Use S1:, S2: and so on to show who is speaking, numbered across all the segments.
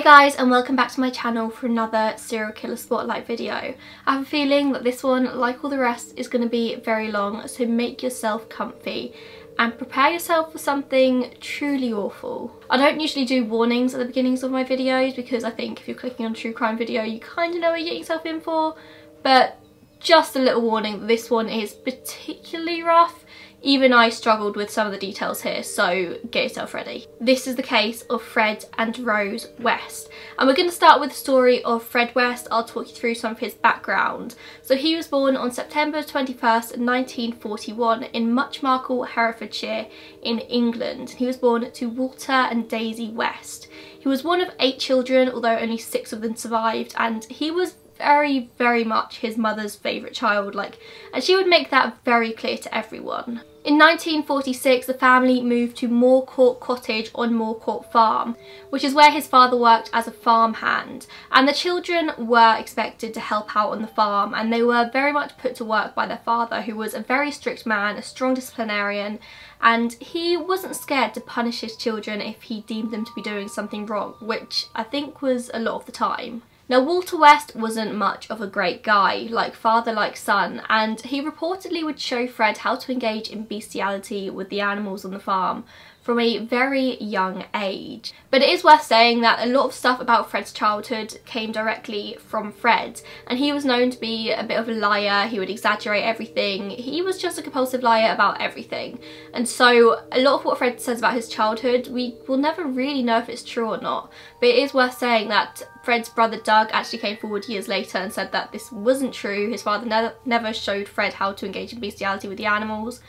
S1: Hey guys and welcome back to my channel for another serial killer spotlight video. I have a feeling that this one, like all the rest, is going to be very long so make yourself comfy and prepare yourself for something truly awful. I don't usually do warnings at the beginnings of my videos because I think if you're clicking on true crime video you kind of know what you're getting yourself in for but just a little warning this one is particularly rough even I struggled with some of the details here, so get yourself ready. This is the case of Fred and Rose West. And we're going to start with the story of Fred West. I'll talk you through some of his background. So he was born on September 21st, 1941 in Muchmarcle, Herefordshire in England. He was born to Walter and Daisy West. He was one of eight children, although only six of them survived, and he was very, very much his mother's favourite child, like, and she would make that very clear to everyone. In 1946, the family moved to Moorcourt Cottage on Moorcourt Farm, which is where his father worked as a farmhand. And the children were expected to help out on the farm and they were very much put to work by their father, who was a very strict man, a strong disciplinarian, and he wasn't scared to punish his children if he deemed them to be doing something wrong, which I think was a lot of the time. Now Walter West wasn't much of a great guy, like father like son, and he reportedly would show Fred how to engage in bestiality with the animals on the farm, from a very young age. But it is worth saying that a lot of stuff about Fred's childhood came directly from Fred and he was known to be a bit of a liar, he would exaggerate everything, he was just a compulsive liar about everything. And so a lot of what Fred says about his childhood we will never really know if it's true or not. But it is worth saying that Fred's brother Doug actually came forward years later and said that this wasn't true, his father ne never showed Fred how to engage in bestiality with the animals.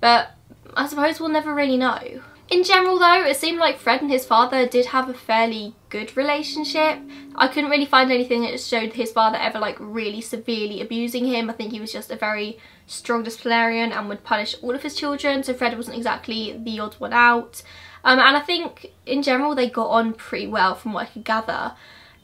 S1: But I suppose we'll never really know. In general though, it seemed like Fred and his father did have a fairly good relationship. I couldn't really find anything that showed his father ever like really severely abusing him. I think he was just a very strong disciplinarian and would punish all of his children, so Fred wasn't exactly the odd one out. Um, and I think in general they got on pretty well from what I could gather.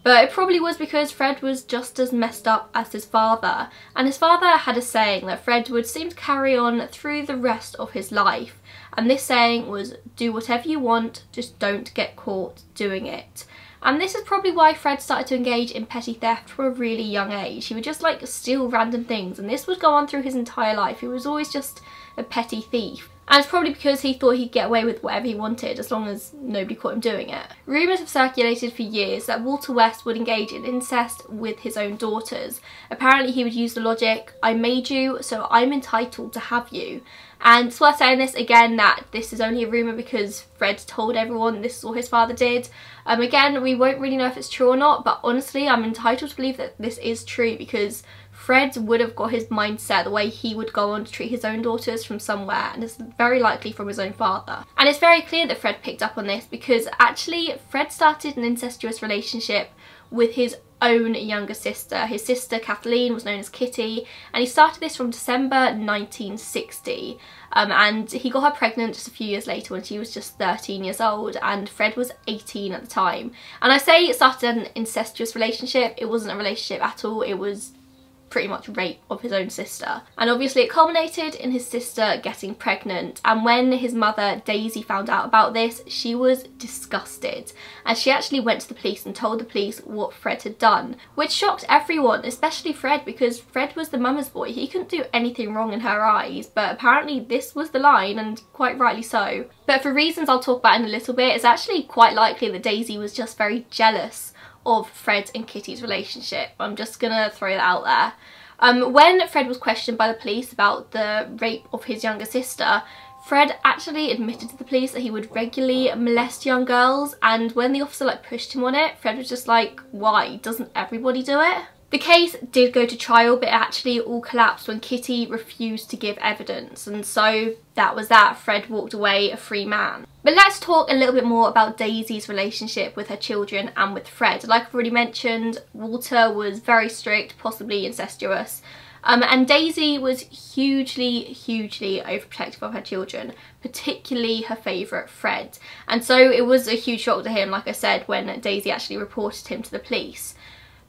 S1: But it probably was because Fred was just as messed up as his father. And his father had a saying that Fred would seem to carry on through the rest of his life. And this saying was, do whatever you want, just don't get caught doing it. And this is probably why Fred started to engage in petty theft from a really young age. He would just like steal random things and this would go on through his entire life. He was always just a petty thief. And it's probably because he thought he'd get away with whatever he wanted as long as nobody caught him doing it. Rumours have circulated for years that Walter West would engage in incest with his own daughters. Apparently he would use the logic, I made you so I'm entitled to have you. And it's worth saying this again that this is only a rumour because Fred told everyone this is what his father did. Um, again, we won't really know if it's true or not, but honestly, I'm entitled to believe that this is true because Fred would have got his mindset the way he would go on to treat his own daughters from somewhere and it's very likely from his own father. And it's very clear that Fred picked up on this because actually Fred started an incestuous relationship with his own younger sister. His sister Kathleen was known as Kitty and he started this from December 1960 um, and he got her pregnant just a few years later when she was just 13 years old and Fred was 18 at the time. And I say it started an incestuous relationship, it wasn't a relationship at all, it was pretty much rape of his own sister. And obviously it culminated in his sister getting pregnant and when his mother Daisy found out about this she was disgusted and she actually went to the police and told the police what Fred had done which shocked everyone especially Fred because Fred was the mama's boy he couldn't do anything wrong in her eyes but apparently this was the line and quite rightly so. But for reasons I'll talk about in a little bit it's actually quite likely that Daisy was just very jealous of Fred and Kitty's relationship. I'm just gonna throw that out there. Um, when Fred was questioned by the police about the rape of his younger sister, Fred actually admitted to the police that he would regularly molest young girls and when the officer like pushed him on it, Fred was just like, why? Doesn't everybody do it? The case did go to trial but it actually all collapsed when Kitty refused to give evidence and so that was that. Fred walked away a free man. But let's talk a little bit more about Daisy's relationship with her children and with Fred. Like I've already mentioned, Walter was very strict, possibly incestuous. Um, and Daisy was hugely, hugely overprotective of her children, particularly her favourite Fred. And so it was a huge shock to him, like I said, when Daisy actually reported him to the police.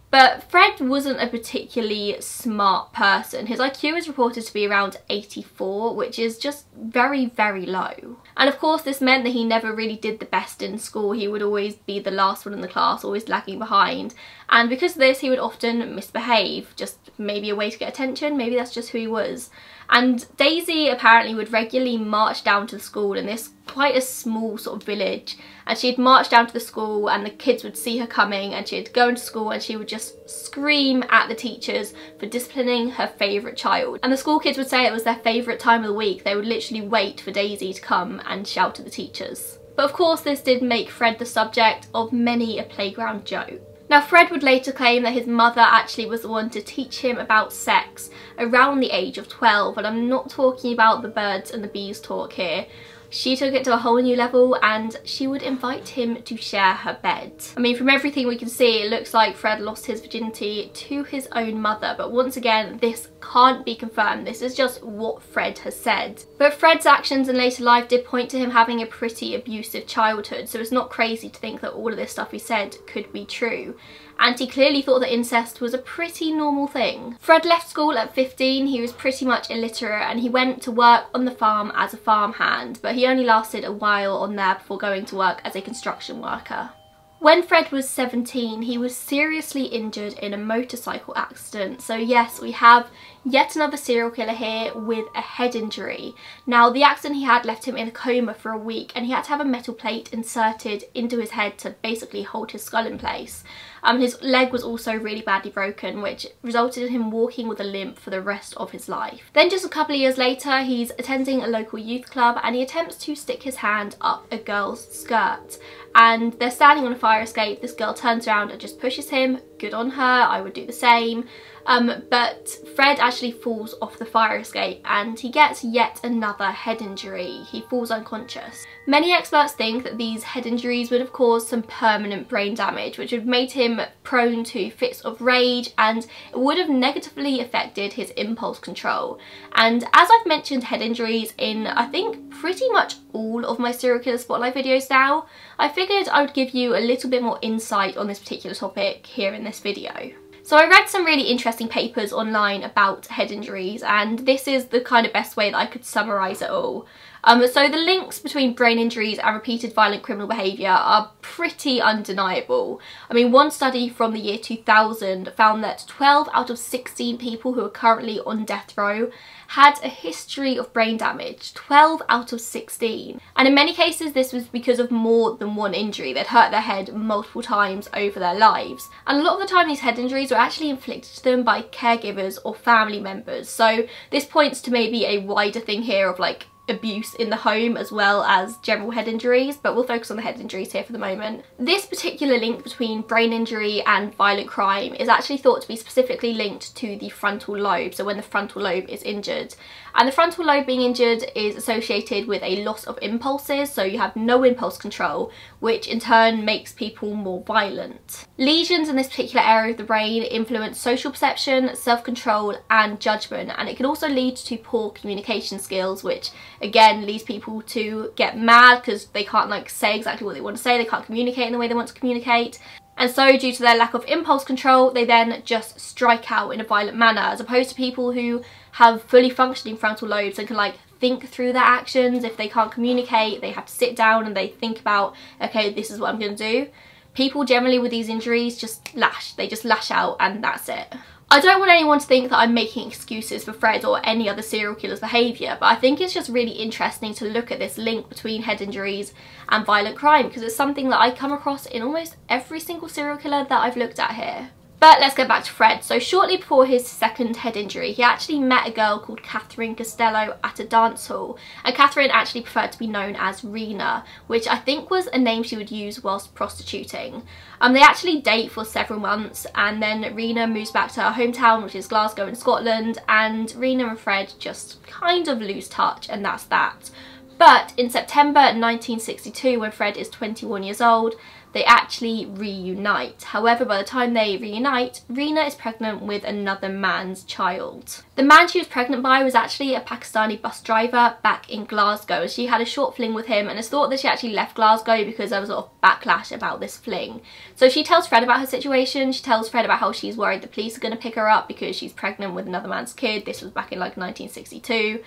S1: But Fred wasn't a particularly smart person. His IQ is reported to be around 84, which is just very, very low. And of course this meant that he never really did the best in school. He would always be the last one in the class, always lagging behind. And because of this, he would often misbehave, just maybe a way to get attention, maybe that's just who he was. And Daisy apparently would regularly march down to the school in this quite a small sort of village and she'd march down to the school and the kids would see her coming and she'd go into school and she would just scream at the teachers for disciplining her favourite child. And the school kids would say it was their favourite time of the week. They would literally wait for Daisy to come and shout at the teachers. But of course this did make Fred the subject of many a playground joke. Now Fred would later claim that his mother actually was the one to teach him about sex around the age of 12 and I'm not talking about the birds and the bees talk here. She took it to a whole new level and she would invite him to share her bed. I mean, from everything we can see, it looks like Fred lost his virginity to his own mother. But once again, this can't be confirmed. This is just what Fred has said. But Fred's actions in later life did point to him having a pretty abusive childhood. So it's not crazy to think that all of this stuff he said could be true and he clearly thought that incest was a pretty normal thing. Fred left school at 15, he was pretty much illiterate and he went to work on the farm as a farmhand, but he only lasted a while on there before going to work as a construction worker. When Fred was 17, he was seriously injured in a motorcycle accident. So yes, we have yet another serial killer here with a head injury. Now, the accident he had left him in a coma for a week and he had to have a metal plate inserted into his head to basically hold his skull in place. Um, his leg was also really badly broken, which resulted in him walking with a limp for the rest of his life. Then just a couple of years later, he's attending a local youth club and he attempts to stick his hand up a girl's skirt and they're standing on a fire escape. This girl turns around and just pushes him. Good on her, I would do the same. Um, but Fred actually falls off the fire escape and he gets yet another head injury. He falls unconscious. Many experts think that these head injuries would have caused some permanent brain damage which would have made him prone to fits of rage and it would have negatively affected his impulse control. And as I've mentioned head injuries in I think pretty much all of my serial killer spotlight videos now, I figured I would give you a little bit more insight on this particular topic here in this video. So I read some really interesting papers online about head injuries and this is the kind of best way that I could summarise it all. Um, so the links between brain injuries and repeated violent criminal behaviour are pretty undeniable. I mean one study from the year 2000 found that 12 out of 16 people who are currently on death row had a history of brain damage, 12 out of 16. And in many cases this was because of more than one injury. They'd hurt their head multiple times over their lives. And a lot of the time these head injuries were actually inflicted to them by caregivers or family members. So this points to maybe a wider thing here of like abuse in the home as well as general head injuries, but we'll focus on the head injuries here for the moment. This particular link between brain injury and violent crime is actually thought to be specifically linked to the frontal lobe, so when the frontal lobe is injured. And the frontal lobe being injured is associated with a loss of impulses, so you have no impulse control, which in turn makes people more violent. Lesions in this particular area of the brain influence social perception, self-control and judgment, and it can also lead to poor communication skills, which again leads people to get mad because they can't like say exactly what they want to say, they can't communicate in the way they want to communicate. And so due to their lack of impulse control, they then just strike out in a violent manner as opposed to people who have fully functioning frontal lobes and can like think through their actions. If they can't communicate, they have to sit down and they think about, okay, this is what I'm going to do. People generally with these injuries just lash. They just lash out and that's it. I don't want anyone to think that I'm making excuses for Fred or any other serial killer's behaviour, but I think it's just really interesting to look at this link between head injuries and violent crime because it's something that I come across in almost every single serial killer that I've looked at here. But let's get back to Fred. So shortly before his second head injury, he actually met a girl called Catherine Costello at a dance hall. And Catherine actually preferred to be known as Rena, which I think was a name she would use whilst prostituting. Um, they actually date for several months and then Rena moves back to her hometown, which is Glasgow in Scotland, and Rena and Fred just kind of lose touch and that's that. But in September 1962, when Fred is 21 years old, they actually reunite. However, by the time they reunite, Rena is pregnant with another man's child. The man she was pregnant by was actually a Pakistani bus driver back in Glasgow and she had a short fling with him and it's thought that she actually left Glasgow because there was a lot of backlash about this fling. So she tells Fred about her situation, she tells Fred about how she's worried the police are going to pick her up because she's pregnant with another man's kid, this was back in like 1962.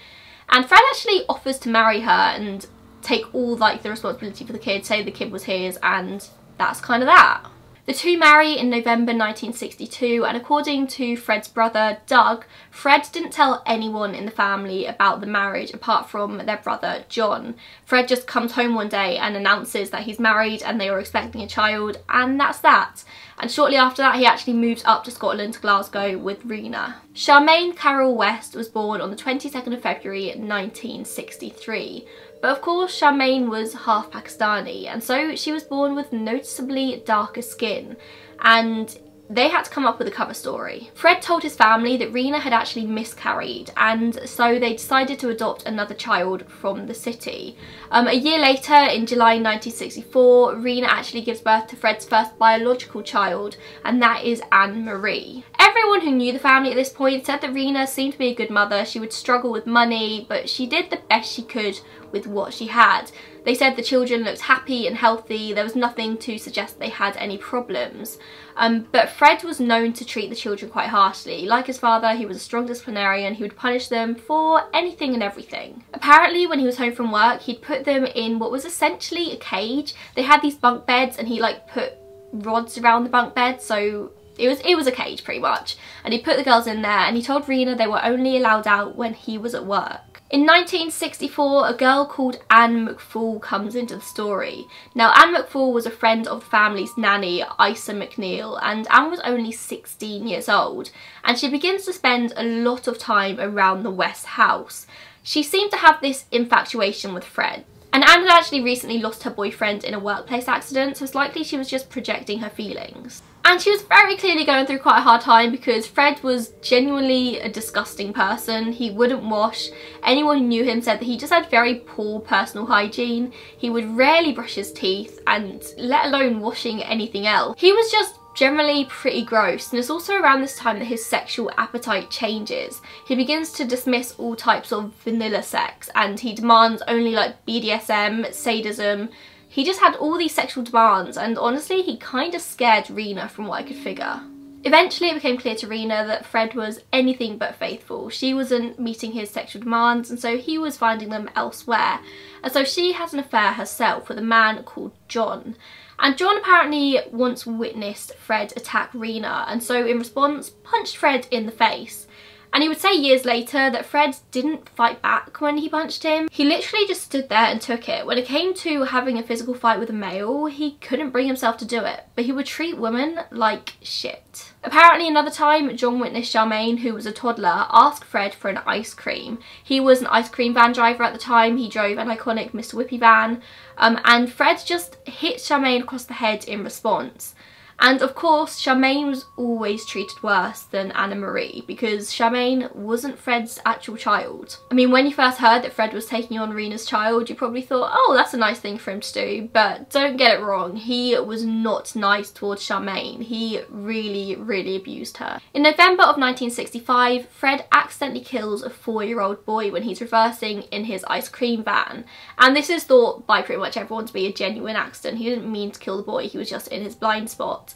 S1: And Fred actually offers to marry her and take all like the responsibility for the kid, say the kid was his and that's kind of that. The two marry in November 1962 and according to Fred's brother Doug, Fred didn't tell anyone in the family about the marriage apart from their brother John. Fred just comes home one day and announces that he's married and they are expecting a child and that's that. And shortly after that he actually moves up to Scotland to Glasgow with Rena. Charmaine Carol West was born on the 22nd of February 1963. But of course Charmaine was half Pakistani and so she was born with noticeably darker skin and they had to come up with a cover story. Fred told his family that Rena had actually miscarried and so they decided to adopt another child from the city. Um, a year later, in July 1964, Rena actually gives birth to Fred's first biological child and that is Anne Marie. Everyone who knew the family at this point said that Rena seemed to be a good mother. She would struggle with money but she did the best she could with what she had. They said the children looked happy and healthy, there was nothing to suggest they had any problems. Um, but Fred was known to treat the children quite harshly. Like his father, he was a strong disciplinarian, he would punish them for anything and everything. Apparently when he was home from work, he'd put them in what was essentially a cage. They had these bunk beds and he like put rods around the bunk bed so it was it was a cage pretty much and he put the girls in there and he told Rena they were only allowed out when he was at work. In 1964, a girl called Anne McFall comes into the story. Now, Anne McFall was a friend of the family's nanny, Isa McNeil, and Anne was only 16 years old, and she begins to spend a lot of time around the West house. She seemed to have this infatuation with Fred. And Anne had actually recently lost her boyfriend in a workplace accident, so it's likely she was just projecting her feelings. And she was very clearly going through quite a hard time because Fred was genuinely a disgusting person. He wouldn't wash. Anyone who knew him said that he just had very poor personal hygiene. He would rarely brush his teeth and let alone washing anything else. He was just generally pretty gross and it's also around this time that his sexual appetite changes. He begins to dismiss all types of vanilla sex and he demands only like BDSM, sadism, he just had all these sexual demands and honestly he kind of scared Rena from what I could figure. Eventually it became clear to Rena that Fred was anything but faithful. She wasn't meeting his sexual demands and so he was finding them elsewhere. And so she has an affair herself with a man called John. And John apparently once witnessed Fred attack Rena and so in response punched Fred in the face. And he would say years later that Fred didn't fight back when he punched him. He literally just stood there and took it. When it came to having a physical fight with a male, he couldn't bring himself to do it. But he would treat women like shit. Apparently another time, John witnessed Charmaine, who was a toddler, ask Fred for an ice cream. He was an ice cream van driver at the time. He drove an iconic Mr. Whippy van. Um, and Fred just hit Charmaine across the head in response. And of course, Charmaine was always treated worse than Anna Marie because Charmaine wasn't Fred's actual child. I mean, when you first heard that Fred was taking on Rena's child, you probably thought, oh, that's a nice thing for him to do. But don't get it wrong, he was not nice towards Charmaine. He really, really abused her. In November of 1965, Fred accidentally kills a four-year-old boy when he's reversing in his ice cream van. And this is thought by pretty much everyone to be a genuine accident. He didn't mean to kill the boy, he was just in his blind spot.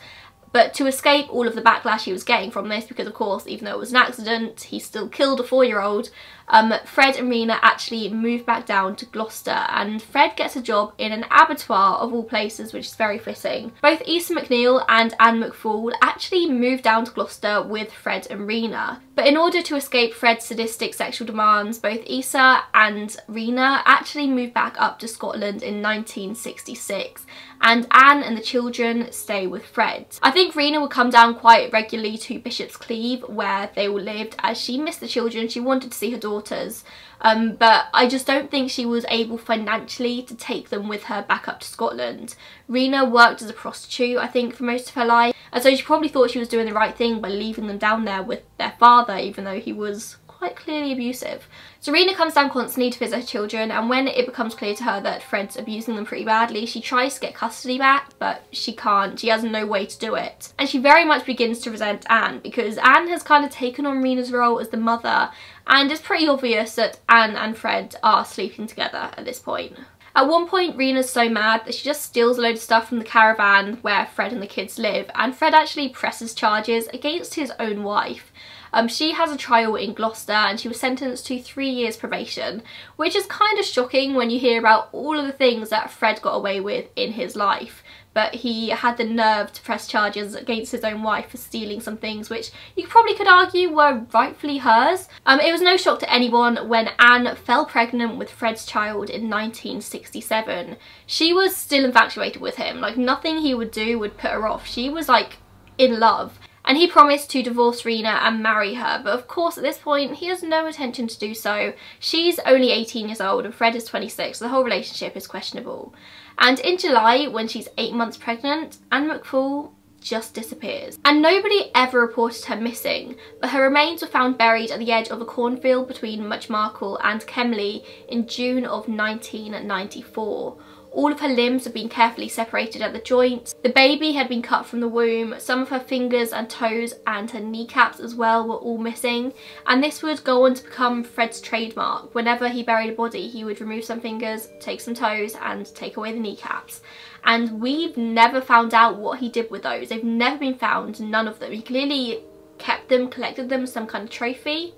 S1: But to escape all of the backlash he was getting from this, because of course, even though it was an accident, he still killed a four-year-old, um, Fred and Rena actually move back down to Gloucester and Fred gets a job in an abattoir of all places which is very fitting. Both Isa McNeil and Anne McFall actually moved down to Gloucester with Fred and Rena. But in order to escape Fred's sadistic sexual demands, both Isa and Rena actually moved back up to Scotland in 1966 and Anne and the children stay with Fred. I think Rena would come down quite regularly to Bishop's Cleeve where they all lived as she missed the children, she wanted to see her daughter daughters um, but I just don't think she was able financially to take them with her back up to Scotland. Rena worked as a prostitute I think for most of her life and so she probably thought she was doing the right thing by leaving them down there with their father even though he was quite clearly abusive. So Rena comes down constantly to visit her children and when it becomes clear to her that Fred's abusing them pretty badly, she tries to get custody back but she can't, she has no way to do it. And she very much begins to resent Anne because Anne has kind of taken on Rena's role as the mother and it's pretty obvious that Anne and Fred are sleeping together at this point. At one point, Rena's so mad that she just steals a load of stuff from the caravan where Fred and the kids live, and Fred actually presses charges against his own wife. Um, she has a trial in Gloucester and she was sentenced to three years probation, which is kind of shocking when you hear about all of the things that Fred got away with in his life but he had the nerve to press charges against his own wife for stealing some things which you probably could argue were rightfully hers. Um, it was no shock to anyone when Anne fell pregnant with Fred's child in 1967. She was still infatuated with him, like nothing he would do would put her off. She was like in love and he promised to divorce Rena and marry her but of course at this point he has no intention to do so. She's only 18 years old and Fred is 26 so the whole relationship is questionable. And in July, when she's eight months pregnant, Anne McFall just disappears. And nobody ever reported her missing, but her remains were found buried at the edge of a cornfield between Muchmarcle and Kempley in June of 1994. All of her limbs had been carefully separated at the joints. The baby had been cut from the womb. Some of her fingers and toes and her kneecaps as well were all missing. And this would go on to become Fred's trademark. Whenever he buried a body, he would remove some fingers, take some toes and take away the kneecaps. And we've never found out what he did with those. They've never been found, none of them. He clearly kept them, collected them some kind of trophy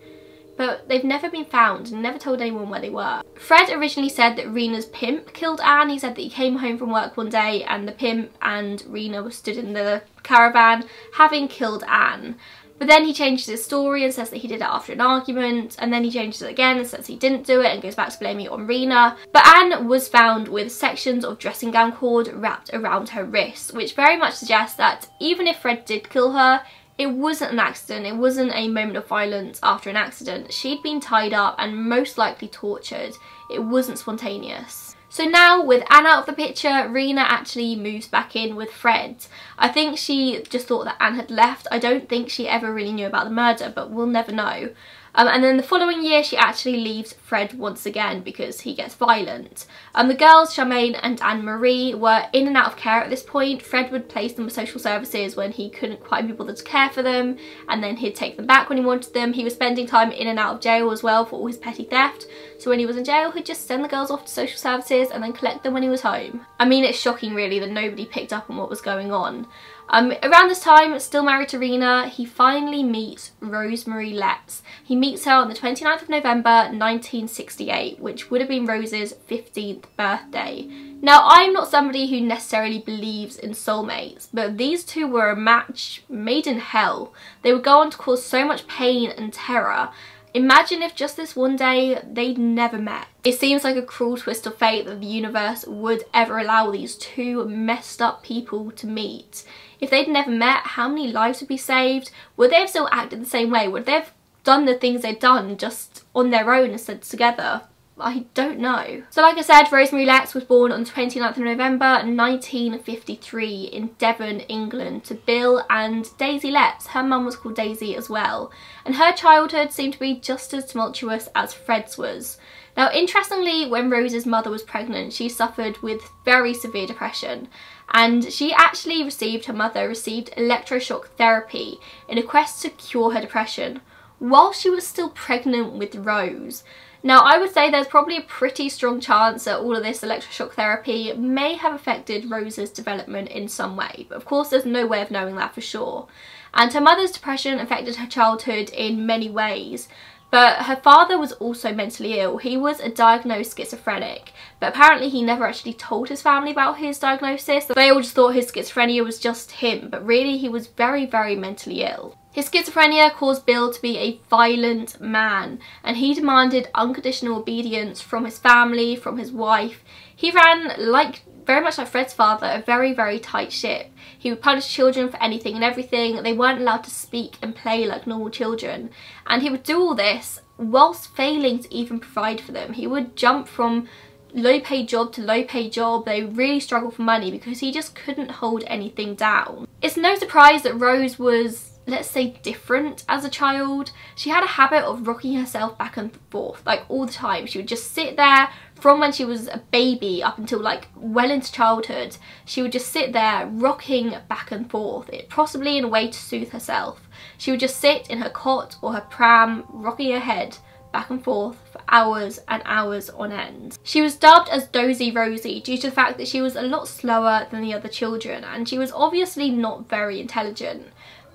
S1: but they've never been found and never told anyone where they were. Fred originally said that Rena's pimp killed Anne. He said that he came home from work one day and the pimp and Rena were stood in the caravan having killed Anne. But then he changes his story and says that he did it after an argument and then he changes it again and says he didn't do it and goes back to blaming it on Rena. But Anne was found with sections of dressing gown cord wrapped around her wrists which very much suggests that even if Fred did kill her, it wasn't an accident, it wasn't a moment of violence after an accident. She'd been tied up and most likely tortured. It wasn't spontaneous. So now with Anne out of the picture, Rena actually moves back in with Fred. I think she just thought that Anne had left. I don't think she ever really knew about the murder, but we'll never know. Um, and then the following year she actually leaves Fred once again because he gets violent. Um, the girls, Charmaine and Anne-Marie, were in and out of care at this point. Fred would place them with social services when he couldn't quite be bothered to care for them and then he'd take them back when he wanted them. He was spending time in and out of jail as well for all his petty theft. So when he was in jail he'd just send the girls off to social services and then collect them when he was home. I mean it's shocking really that nobody picked up on what was going on. Um, around this time, still married to Rena, he finally meets Rosemary Letts. He meets her on the 29th of November 1968, which would have been Rose's 15th birthday. Now, I'm not somebody who necessarily believes in soulmates, but these two were a match made in hell. They would go on to cause so much pain and terror, Imagine if just this one day they'd never met. It seems like a cruel twist of fate that the universe would ever allow these two messed up people to meet. If they'd never met, how many lives would be saved? Would they have still acted the same way? Would they have done the things they'd done just on their own instead together? I don't know. So like I said, Rosemary Letts was born on 29th of November 1953 in Devon, England to Bill and Daisy Letts. Her mum was called Daisy as well. And her childhood seemed to be just as tumultuous as Fred's was. Now interestingly, when Rose's mother was pregnant, she suffered with very severe depression and she actually received, her mother received electroshock therapy in a quest to cure her depression while she was still pregnant with Rose. Now I would say there's probably a pretty strong chance that all of this electroshock therapy may have affected Rose's development in some way, but of course there's no way of knowing that for sure. And her mother's depression affected her childhood in many ways, but her father was also mentally ill. He was a diagnosed schizophrenic, but apparently he never actually told his family about his diagnosis. They all just thought his schizophrenia was just him, but really he was very, very mentally ill. His schizophrenia caused Bill to be a violent man and he demanded unconditional obedience from his family, from his wife. He ran, like very much like Fred's father, a very, very tight ship. He would punish children for anything and everything. They weren't allowed to speak and play like normal children. And he would do all this whilst failing to even provide for them. He would jump from low paid job to low paid job. They really struggled for money because he just couldn't hold anything down. It's no surprise that Rose was let's say different as a child. She had a habit of rocking herself back and forth like all the time. She would just sit there from when she was a baby up until like well into childhood. She would just sit there rocking back and forth, it possibly in a way to soothe herself. She would just sit in her cot or her pram rocking her head back and forth for hours and hours on end. She was dubbed as Dozy Rosie due to the fact that she was a lot slower than the other children and she was obviously not very intelligent.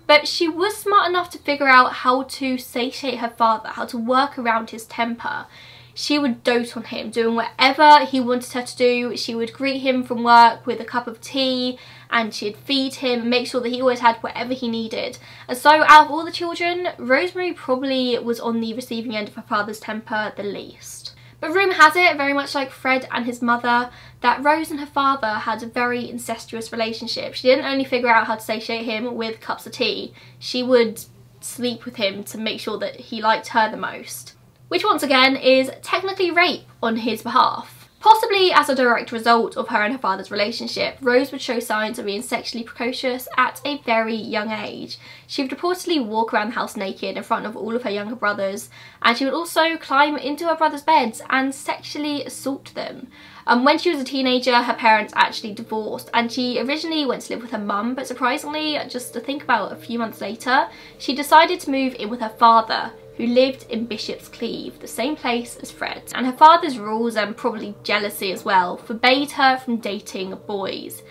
S1: But she was smart enough to figure out how to satiate her father, how to work around his temper. She would dote on him, doing whatever he wanted her to do. She would greet him from work with a cup of tea and she'd feed him, make sure that he always had whatever he needed. And so out of all the children, Rosemary probably was on the receiving end of her father's temper the least. But rumour has it, very much like Fred and his mother, that Rose and her father had a very incestuous relationship. She didn't only figure out how to satiate him with cups of tea, she would sleep with him to make sure that he liked her the most. Which once again is technically rape on his behalf. Possibly as a direct result of her and her father's relationship, Rose would show signs of being sexually precocious at a very young age. She would reportedly walk around the house naked in front of all of her younger brothers and she would also climb into her brother's beds and sexually assault them. Um, when she was a teenager, her parents actually divorced and she originally went to live with her mum, but surprisingly, just to think about a few months later, she decided to move in with her father, who lived in Bishop's Cleeve, the same place as Fred. And her father's rules and probably jealousy as well forbade her from dating boys.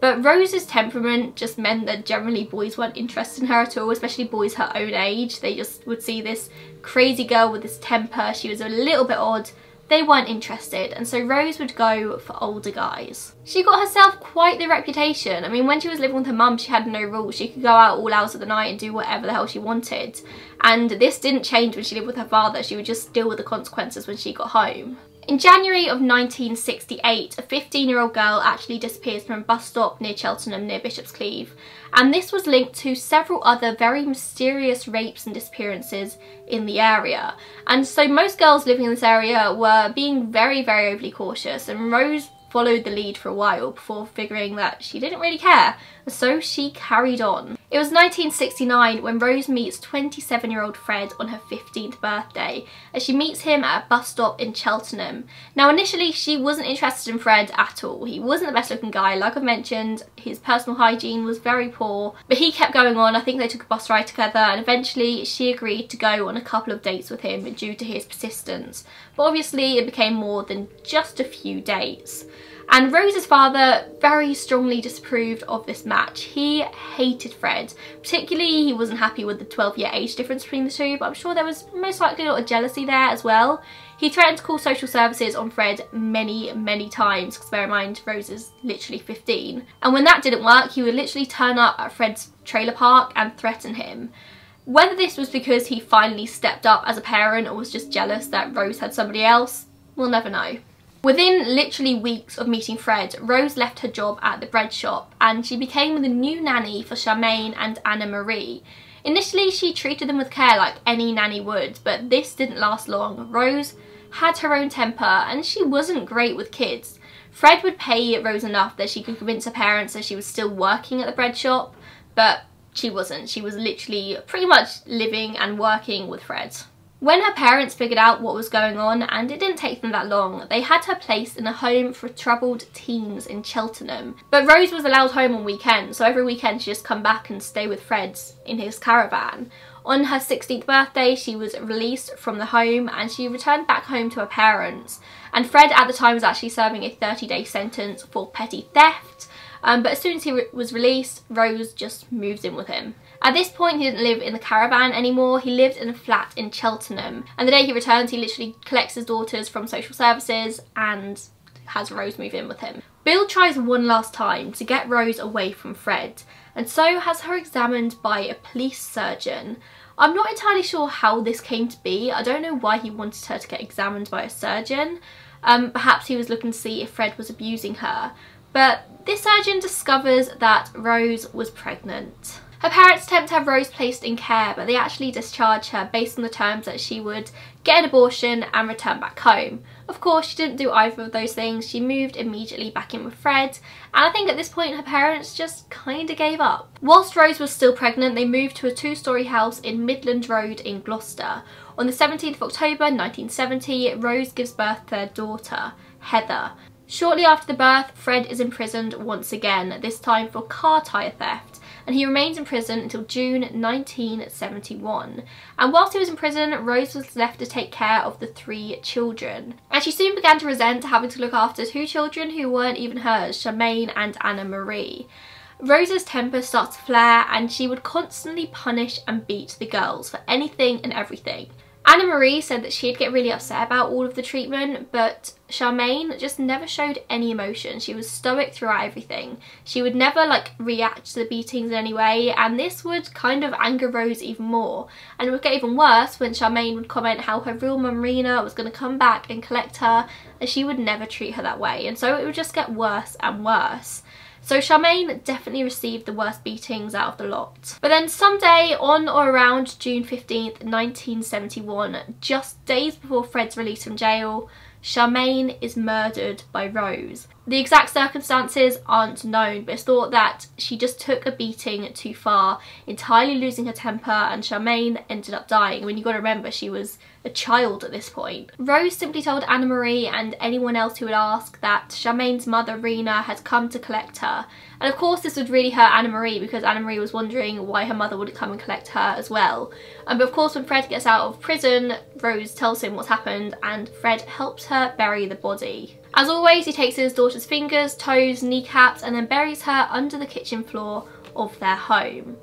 S1: But Rose's temperament just meant that generally boys weren't interested in her at all, especially boys her own age. They just would see this crazy girl with this temper. She was a little bit odd they weren't interested and so Rose would go for older guys. She got herself quite the reputation. I mean when she was living with her mum she had no rules. She could go out all hours of the night and do whatever the hell she wanted and this didn't change when she lived with her father. She would just deal with the consequences when she got home. In January of 1968, a 15-year-old girl actually disappears from a bus stop near Cheltenham near Bishop's Cleeve and this was linked to several other very mysterious rapes and disappearances in the area. And so most girls living in this area were being very, very overly cautious and Rose followed the lead for a while before figuring that she didn't really care, so she carried on. It was 1969 when Rose meets 27 year old Fred on her 15th birthday as she meets him at a bus stop in Cheltenham. Now initially she wasn't interested in Fred at all. He wasn't the best looking guy, like I've mentioned, his personal hygiene was very poor, but he kept going on. I think they took a bus ride together and eventually she agreed to go on a couple of dates with him due to his persistence. But obviously it became more than just a few dates. And Rose's father very strongly disapproved of this match. He hated Fred. Particularly he wasn't happy with the 12 year age difference between the two, but I'm sure there was most likely a lot of jealousy there as well. He threatened to call social services on Fred many, many times, because bear in mind, Rose is literally 15. And when that didn't work, he would literally turn up at Fred's trailer park and threaten him. Whether this was because he finally stepped up as a parent or was just jealous that Rose had somebody else, we'll never know. Within literally weeks of meeting Fred, Rose left her job at the bread shop and she became the new nanny for Charmaine and Anna Marie. Initially, she treated them with care like any nanny would, but this didn't last long. Rose had her own temper and she wasn't great with kids. Fred would pay Rose enough that she could convince her parents that she was still working at the bread shop, but she wasn't. She was literally pretty much living and working with Fred. When her parents figured out what was going on, and it didn't take them that long, they had her placed in a home for troubled teens in Cheltenham. But Rose was allowed home on weekends, so every weekend she just come back and stay with Freds in his caravan. On her 16th birthday, she was released from the home and she returned back home to her parents. And Fred at the time was actually serving a 30 day sentence for petty theft. Um, but as soon as he re was released, Rose just moved in with him. At this point, he didn't live in the caravan anymore. He lived in a flat in Cheltenham. And the day he returns, he literally collects his daughters from social services and has Rose move in with him. Bill tries one last time to get Rose away from Fred and so has her examined by a police surgeon. I'm not entirely sure how this came to be. I don't know why he wanted her to get examined by a surgeon. Um, perhaps he was looking to see if Fred was abusing her. But this surgeon discovers that Rose was pregnant. Her parents attempt to have Rose placed in care but they actually discharge her based on the terms that she would get an abortion and return back home. Of course she didn't do either of those things, she moved immediately back in with Fred and I think at this point her parents just kinda gave up. Whilst Rose was still pregnant they moved to a two-storey house in Midland Road in Gloucester. On the 17th of October 1970 Rose gives birth to their daughter, Heather. Shortly after the birth, Fred is imprisoned once again, this time for car tyre theft and he remains in prison until June 1971. And whilst he was in prison, Rose was left to take care of the three children. And she soon began to resent having to look after two children who weren't even hers, Charmaine and Anna Marie. Rose's temper starts to flare and she would constantly punish and beat the girls for anything and everything. Anna Marie said that she'd get really upset about all of the treatment, but Charmaine just never showed any emotion. She was stoic throughout everything. She would never like react to the beatings in any way, and this would kind of anger Rose even more. And it would get even worse when Charmaine would comment how her real mum Rena was going to come back and collect her, and she would never treat her that way. And so it would just get worse and worse. So Charmaine definitely received the worst beatings out of the lot. But then someday on or around June 15th, 1971, just days before Fred's release from jail, Charmaine is murdered by Rose. The exact circumstances aren't known, but it's thought that she just took a beating too far, entirely losing her temper, and Charmaine ended up dying. I mean, you got to remember she was a child at this point. Rose simply told Anna Marie and anyone else who would ask that Charmaine's mother, Rena, had come to collect her. And of course this would really hurt Anna Marie because Anna Marie was wondering why her mother wouldn't come and collect her as well. Um, but of course when Fred gets out of prison, Rose tells him what's happened and Fred helps her bury the body. As always, he takes his daughter's fingers, toes, kneecaps and then buries her under the kitchen floor of their home.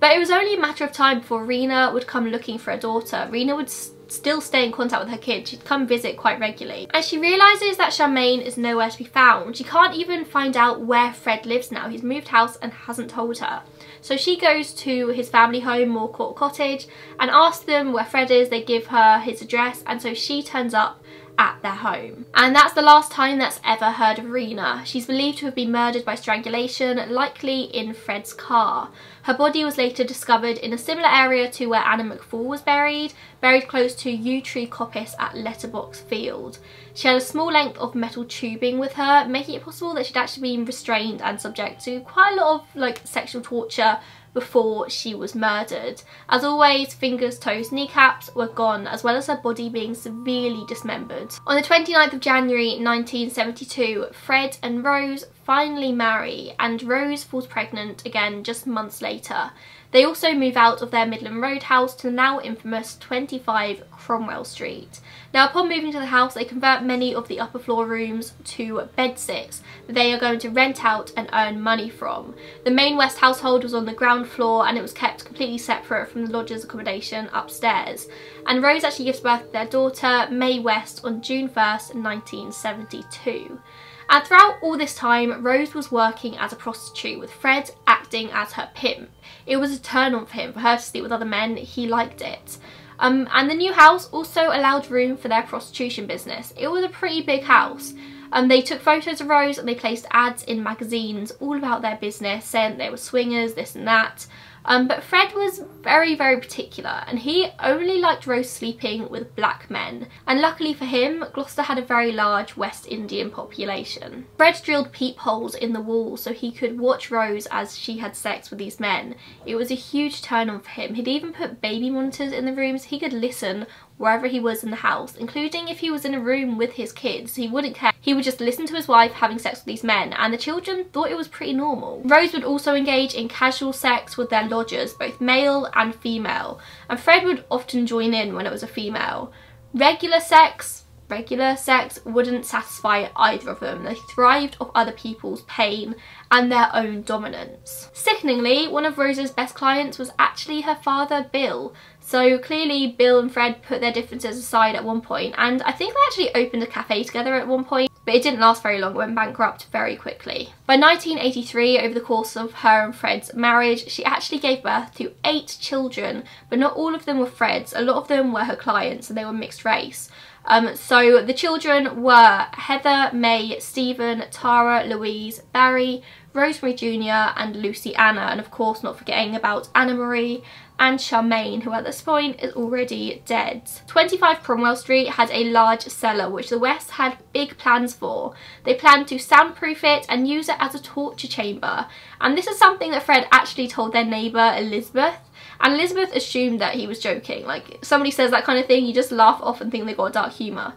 S1: But it was only a matter of time before Rena would come looking for her daughter. Rena would still stay in contact with her kids. She'd come visit quite regularly. And she realises that Charmaine is nowhere to be found. She can't even find out where Fred lives now. He's moved house and hasn't told her. So she goes to his family home, Moor Court Cottage, and asks them where Fred is. They give her his address and so she turns up at their home. And that's the last time that's ever heard of Rena. She's believed to have been murdered by strangulation, likely in Fred's car. Her body was later discovered in a similar area to where Anna McFall was buried, buried close to Yew Tree Coppice at Letterbox Field. She had a small length of metal tubing with her, making it possible that she'd actually been restrained and subject to quite a lot of like sexual torture before she was murdered. As always, fingers, toes, kneecaps were gone, as well as her body being severely dismembered. On the 29th of January 1972, Fred and Rose finally marry, and Rose falls pregnant again just months later. They also move out of their Midland Road house to the now infamous 25 Cromwell Street. Now upon moving to the house they convert many of the upper floor rooms to bedsits that they are going to rent out and earn money from. The main West household was on the ground floor and it was kept completely separate from the lodgers accommodation upstairs. And Rose actually gives birth to their daughter Mae West on June 1st 1972. And throughout all this time, Rose was working as a prostitute with Fred acting as her pimp. It was a turn on for him, for her to sleep with other men, he liked it. Um, and the new house also allowed room for their prostitution business. It was a pretty big house. Um, they took photos of Rose and they placed ads in magazines all about their business, saying they were swingers, this and that. Um, but Fred was very, very particular and he only liked Rose sleeping with black men. And luckily for him, Gloucester had a very large West Indian population. Fred drilled peepholes in the wall so he could watch Rose as she had sex with these men. It was a huge turn on for him. He'd even put baby monitors in the rooms. He could listen wherever he was in the house, including if he was in a room with his kids. He wouldn't care. He would just listen to his wife having sex with these men and the children thought it was pretty normal. Rose would also engage in casual sex with their lodgers, both male and female, and Fred would often join in when it was a female. Regular sex, regular sex wouldn't satisfy either of them. They thrived off other people's pain and their own dominance. Sickeningly, one of Rose's best clients was actually her father, Bill. So clearly Bill and Fred put their differences aside at one point and I think they actually opened a cafe together at one point but it didn't last very long, it went bankrupt very quickly. By 1983, over the course of her and Fred's marriage, she actually gave birth to eight children, but not all of them were Fred's. A lot of them were her clients and they were mixed race. Um, so the children were Heather, Mae, Stephen, Tara, Louise, Barry, Rosemary Jr. and Lucy Anna and of course not forgetting about Anna Marie and Charmaine who at this point is already dead. 25 Cromwell Street had a large cellar which the West had big plans for. They planned to soundproof it and use it as a torture chamber and this is something that Fred actually told their neighbour Elizabeth and Elizabeth assumed that he was joking. Like somebody says that kind of thing you just laugh off and think they got dark humour.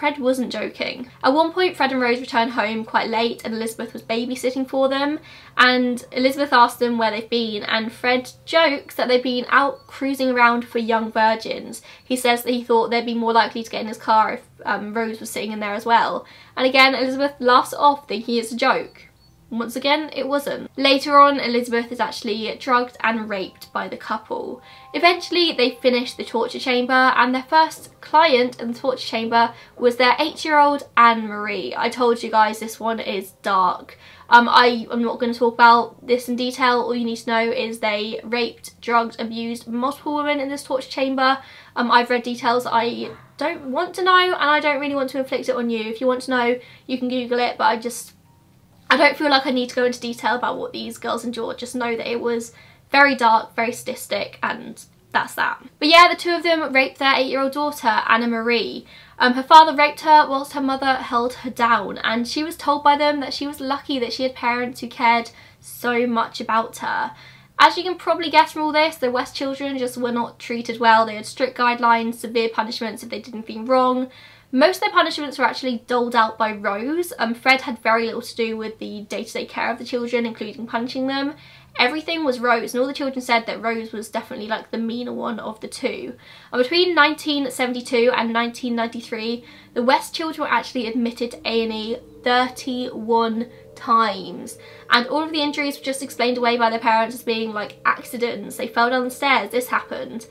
S1: Fred wasn't joking. At one point, Fred and Rose returned home quite late and Elizabeth was babysitting for them. And Elizabeth asked them where they've been and Fred jokes that they've been out cruising around for young virgins. He says that he thought they'd be more likely to get in his car if um, Rose was sitting in there as well. And again, Elizabeth laughs off thinking it's a joke. Once again, it wasn't. Later on, Elizabeth is actually drugged and raped by the couple. Eventually, they finish the torture chamber and their first client in the torture chamber was their eight-year-old Anne-Marie. I told you guys this one is dark. Um, I am not going to talk about this in detail. All you need to know is they raped, drugged, abused multiple women in this torture chamber. Um, I've read details I don't want to know and I don't really want to inflict it on you. If you want to know, you can Google it, but I just I don't feel like I need to go into detail about what these girls endured, just know that it was very dark, very sadistic, and that's that. But yeah, the two of them raped their eight-year-old daughter, Anna Marie. Um, her father raped her whilst her mother held her down, and she was told by them that she was lucky that she had parents who cared so much about her. As you can probably guess from all this, the West children just were not treated well. They had strict guidelines, severe punishments if they did anything wrong. Most of their punishments were actually doled out by Rose. Um, Fred had very little to do with the day-to-day -day care of the children, including punching them. Everything was Rose, and all the children said that Rose was definitely like the meaner one of the two. And between 1972 and 1993, the West children were actually admitted to A&E 31 times and all of the injuries were just explained away by their parents as being like accidents they fell down the stairs this happened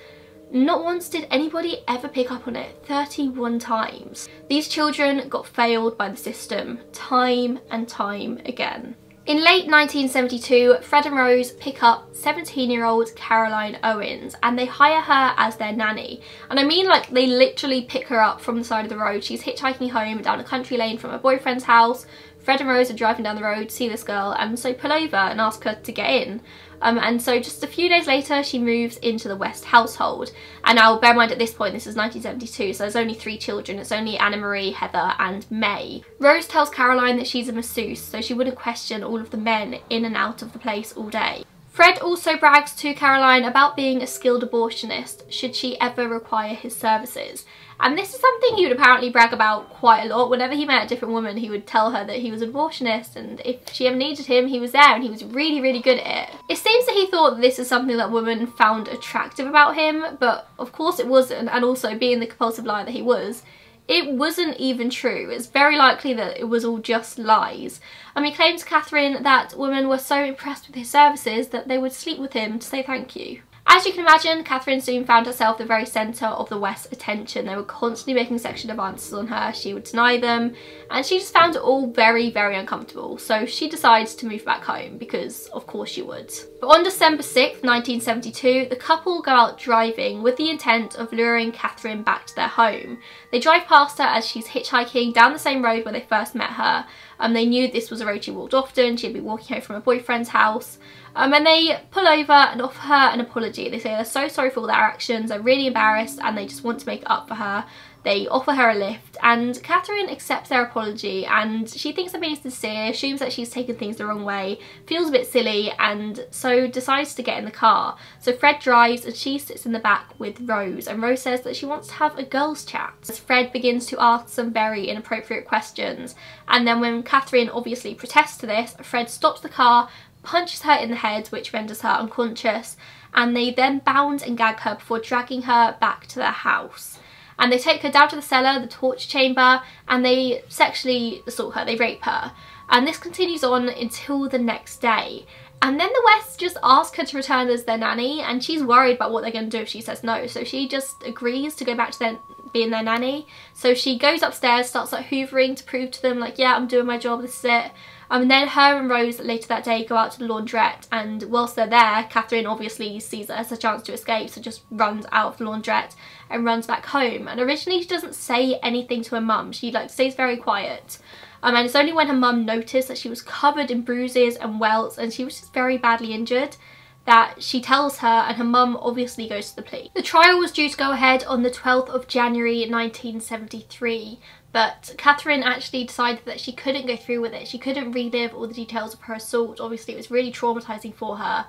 S1: not once did anybody ever pick up on it, 31 times. These children got failed by the system time and time again. In late 1972, Fred and Rose pick up 17-year-old Caroline Owens and they hire her as their nanny. And I mean like they literally pick her up from the side of the road. She's hitchhiking home down a country lane from her boyfriend's house. Fred and Rose are driving down the road, see this girl and so pull over and ask her to get in. Um, and so just a few days later, she moves into the West household. And now bear in mind at this point, this is 1972, so there's only three children. It's only Anna Marie, Heather and Mae. Rose tells Caroline that she's a masseuse, so she wouldn't question all of the men in and out of the place all day. Fred also brags to Caroline about being a skilled abortionist should she ever require his services. And this is something he would apparently brag about quite a lot. Whenever he met a different woman, he would tell her that he was an abortionist and if she ever needed him, he was there and he was really, really good at it. It seems that he thought this is something that women found attractive about him, but of course it wasn't. And also being the compulsive liar that he was, it wasn't even true. It's very likely that it was all just lies. And he claimed to Catherine that women were so impressed with his services that they would sleep with him to say thank you. As you can imagine, Catherine soon found herself the very centre of the West's attention. They were constantly making sexual advances on her, she would deny them, and she just found it all very, very uncomfortable. So she decides to move back home because of course she would. But on December 6th, 1972, the couple go out driving with the intent of luring Catherine back to their home. They drive past her as she's hitchhiking down the same road where they first met her. Um, they knew this was a road she walked often, she'd be walking home from her boyfriend's house. Um, and they pull over and offer her an apology. They say they're so sorry for all their actions, they're really embarrassed and they just want to make it up for her. They offer her a lift and Catherine accepts their apology and she thinks they're being sincere, assumes that she's taken things the wrong way, feels a bit silly and so decides to get in the car. So Fred drives and she sits in the back with Rose and Rose says that she wants to have a girls chat. As Fred begins to ask some very inappropriate questions and then when Catherine obviously protests to this, Fred stops the car, punches her in the head which renders her unconscious and they then bound and gag her before dragging her back to their house. And they take her down to the cellar, the torture chamber, and they sexually assault her, they rape her. And this continues on until the next day. And then the West just ask her to return as their nanny and she's worried about what they're going to do if she says no. So she just agrees to go back to their being their nanny. So she goes upstairs, starts like hoovering to prove to them like, yeah, I'm doing my job, this is it. Um, and then her and Rose later that day go out to the laundrette and whilst they're there, Catherine obviously sees it as a chance to escape so just runs out of the laundrette and runs back home. And originally she doesn't say anything to her mum, she like stays very quiet. Um, and it's only when her mum noticed that she was covered in bruises and welts and she was just very badly injured that she tells her and her mum obviously goes to the police. The trial was due to go ahead on the 12th of January 1973 but Catherine actually decided that she couldn't go through with it. She couldn't relive all the details of her assault. Obviously it was really traumatising for her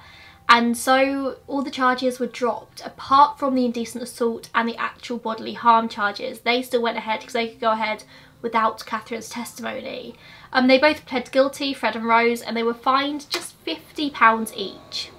S1: and so all the charges were dropped apart from the indecent assault and the actual bodily harm charges. They still went ahead because they could go ahead without Catherine's testimony. Um, they both pled guilty, Fred and Rose, and they were fined just £50 each.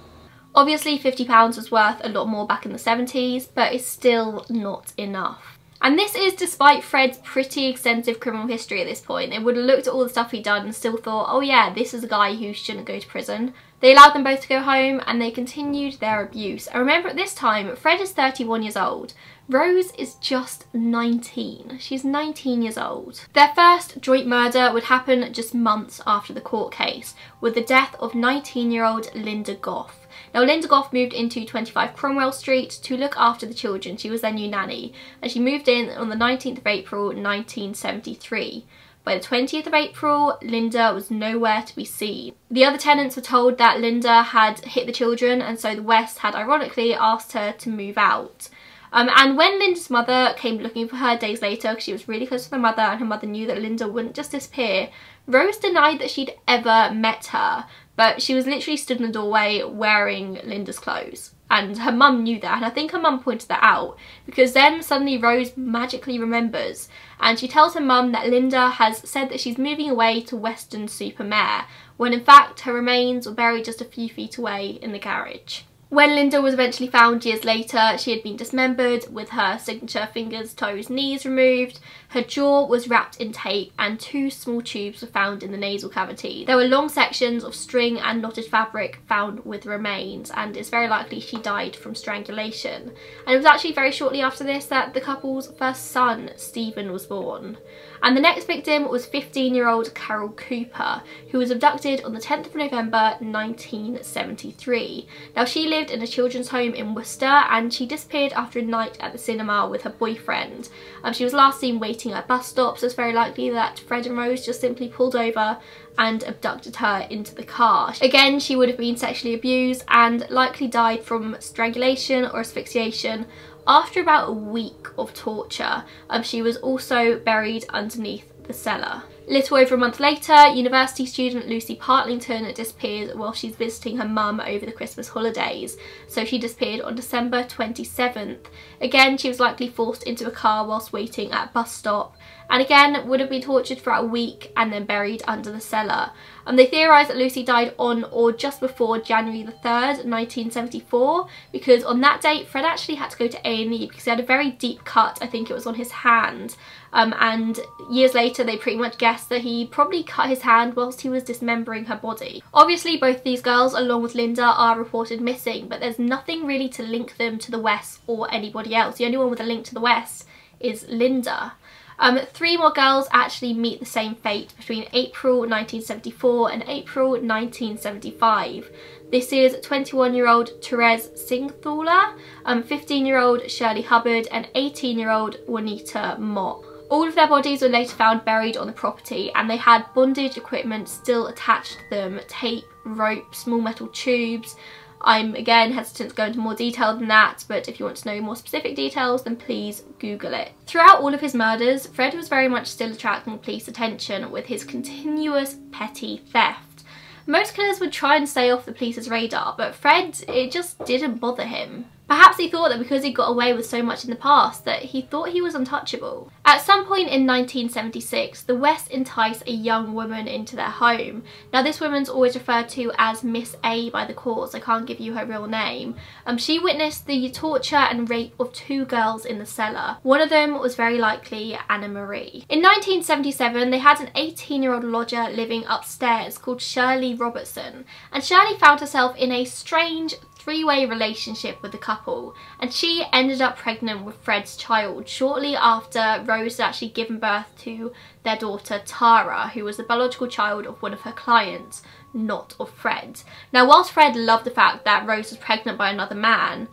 S1: Obviously £50 was worth a lot more back in the 70s, but it's still not enough. And this is despite Fred's pretty extensive criminal history at this point. They would have looked at all the stuff he'd done and still thought, oh yeah, this is a guy who shouldn't go to prison. They allowed them both to go home and they continued their abuse. I remember at this time, Fred is 31 years old. Rose is just 19. She's 19 years old. Their first joint murder would happen just months after the court case, with the death of 19-year-old Linda Gough. Now Linda Gough moved into 25 Cromwell Street to look after the children. She was their new nanny and she moved in on the 19th of April 1973. By the 20th of April, Linda was nowhere to be seen. The other tenants were told that Linda had hit the children and so the West had ironically asked her to move out. Um, and when Linda's mother came looking for her days later, because she was really close to the mother and her mother knew that Linda wouldn't just disappear, Rose denied that she'd ever met her, but she was literally stood in the doorway wearing Linda's clothes. And her mum knew that, and I think her mum pointed that out, because then suddenly Rose magically remembers, and she tells her mum that Linda has said that she's moving away to Weston-super-Mare, when in fact her remains were buried just a few feet away in the garage. When Linda was eventually found years later, she had been dismembered with her signature fingers, toes, knees removed. Her jaw was wrapped in tape and two small tubes were found in the nasal cavity. There were long sections of string and knotted fabric found with remains and it's very likely she died from strangulation. And it was actually very shortly after this that the couple's first son, Stephen, was born. And the next victim was 15-year-old Carol Cooper, who was abducted on the 10th of November 1973. Now she lived in a children's home in Worcester and she disappeared after a night at the cinema with her boyfriend. Um, she was last seen waiting at bus stops, so it's very likely that Fred and Rose just simply pulled over and abducted her into the car. Again, she would have been sexually abused and likely died from strangulation or asphyxiation after about a week of torture, um, she was also buried underneath the cellar. Little over a month later, university student Lucy Partington disappeared while she's visiting her mum over the Christmas holidays. So she disappeared on December 27th. Again, she was likely forced into a car whilst waiting at a bus stop and again would have been tortured for a week and then buried under the cellar. And they theorise that Lucy died on or just before January the 3rd, 1974 because on that date Fred actually had to go to A&E because he had a very deep cut, I think it was on his hand. Um, and years later they pretty much guessed that he probably cut his hand whilst he was dismembering her body. Obviously both these girls along with Linda are reported missing but there's nothing really to link them to the West or anybody else. The only one with a link to the West is Linda. Um, three more girls actually meet the same fate between April 1974 and April 1975. This is 21-year-old Therese Siegenthaler, 15-year-old um, Shirley Hubbard and 18-year-old Juanita Mott. All of their bodies were later found buried on the property and they had bondage equipment still attached to them, tape, rope, small metal tubes, I'm again hesitant to go into more detail than that, but if you want to know more specific details, then please Google it. Throughout all of his murders, Fred was very much still attracting police attention with his continuous petty theft. Most killers would try and stay off the police's radar, but Fred, it just didn't bother him. Perhaps he thought that because he got away with so much in the past that he thought he was untouchable. At some point in 1976, the West enticed a young woman into their home. Now this woman's always referred to as Miss A by the courts, I can't give you her real name. Um, she witnessed the torture and rape of two girls in the cellar. One of them was very likely Anna Marie. In 1977, they had an 18 year old lodger living upstairs called Shirley Robertson and Shirley found herself in a strange three-way relationship with the couple and she ended up pregnant with Fred's child shortly after Rose had actually given birth to their daughter Tara who was the biological child of one of her clients not of Fred. Now whilst Fred loved the fact that Rose was pregnant by another man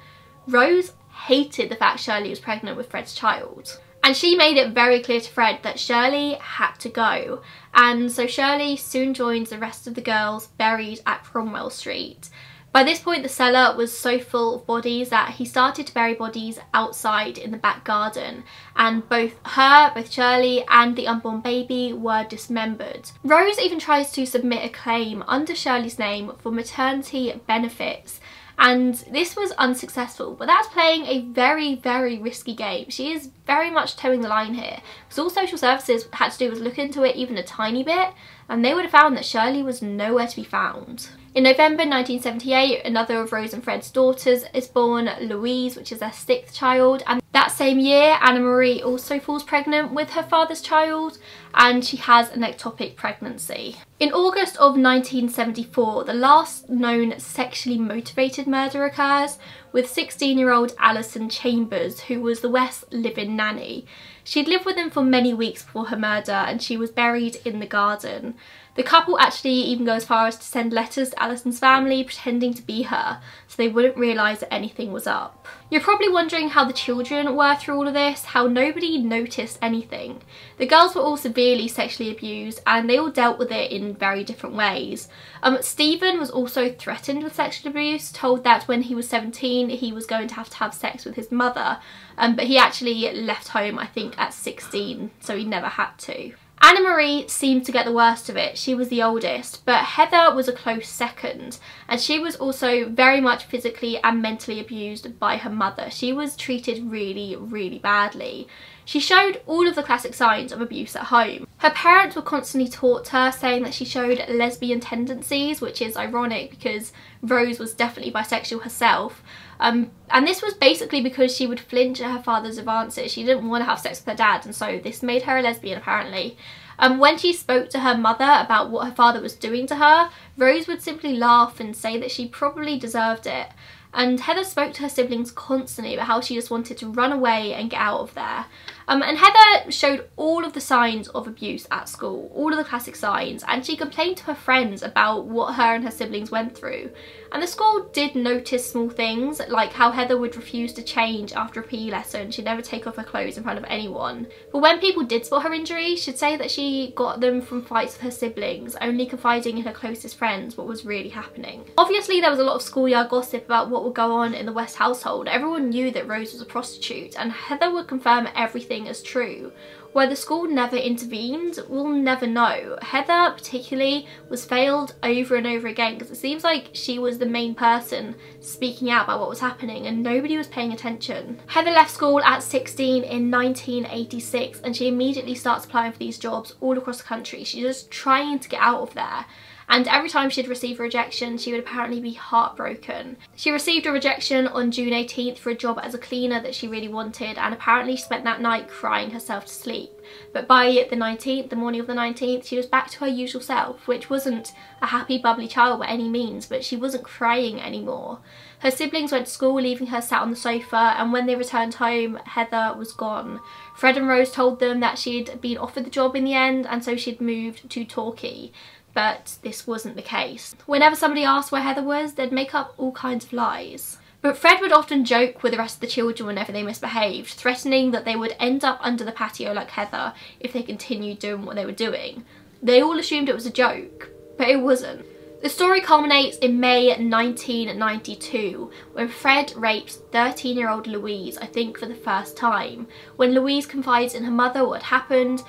S1: Rose hated the fact Shirley was pregnant with Fred's child. And she made it very clear to Fred that Shirley had to go. And so Shirley soon joins the rest of the girls buried at Cromwell Street. By this point the cellar was so full of bodies that he started to bury bodies outside in the back garden and both her, both Shirley and the unborn baby were dismembered. Rose even tries to submit a claim under Shirley's name for maternity benefits and this was unsuccessful but that's playing a very very risky game she is very much toeing the line here because all social services had to do was look into it even a tiny bit and they would have found that Shirley was nowhere to be found. In November 1978, another of Rose and Fred's daughters is born, Louise, which is their sixth child, and that same year, Anna Marie also falls pregnant with her father's child, and she has an ectopic pregnancy. In August of 1974, the last known sexually motivated murder occurs with 16-year-old Alison Chambers, who was the West live-in nanny. She'd lived with them for many weeks before her murder and she was buried in the garden. The couple actually even go as far as to send letters to Alison's family pretending to be her so they wouldn't realise that anything was up. You're probably wondering how the children were through all of this, how nobody noticed anything. The girls were all sexually abused and they all dealt with it in very different ways. Um, Stephen was also threatened with sexual abuse, told that when he was 17 he was going to have to have sex with his mother, um, but he actually left home I think at 16 so he never had to. Anna Marie seemed to get the worst of it. She was the oldest, but Heather was a close second. And she was also very much physically and mentally abused by her mother. She was treated really, really badly. She showed all of the classic signs of abuse at home. Her parents were constantly taught her, saying that she showed lesbian tendencies, which is ironic because Rose was definitely bisexual herself. Um, and this was basically because she would flinch at her father's advances. She didn't want to have sex with her dad, and so this made her a lesbian apparently. Um, when she spoke to her mother about what her father was doing to her, Rose would simply laugh and say that she probably deserved it. And Heather spoke to her siblings constantly about how she just wanted to run away and get out of there. Um, and Heather showed all of the signs of abuse at school, all of the classic signs, and she complained to her friends about what her and her siblings went through. And the school did notice small things, like how Heather would refuse to change after a PE lesson. She'd never take off her clothes in front of anyone. But when people did spot her injuries, she'd say that she got them from fights with her siblings, only confiding in her closest friends what was really happening. Obviously, there was a lot of schoolyard gossip about what would go on in the West household. Everyone knew that Rose was a prostitute, and Heather would confirm everything as true. Where the school never intervened, we'll never know. Heather particularly was failed over and over again because it seems like she was the main person speaking out about what was happening and nobody was paying attention. Heather left school at 16 in 1986 and she immediately starts applying for these jobs all across the country. She's just trying to get out of there and every time she'd receive a rejection she would apparently be heartbroken. She received a rejection on June 18th for a job as a cleaner that she really wanted and apparently spent that night crying herself to sleep. But by the 19th, the morning of the 19th, she was back to her usual self, which wasn't a happy, bubbly child by any means, but she wasn't crying anymore. Her siblings went to school, leaving her sat on the sofa, and when they returned home, Heather was gone. Fred and Rose told them that she'd been offered the job in the end, and so she'd moved to Torquay but this wasn't the case. Whenever somebody asked where Heather was, they'd make up all kinds of lies. But Fred would often joke with the rest of the children whenever they misbehaved, threatening that they would end up under the patio like Heather if they continued doing what they were doing. They all assumed it was a joke, but it wasn't. The story culminates in May 1992 when Fred rapes 13 year old Louise, I think for the first time. When Louise confides in her mother what happened,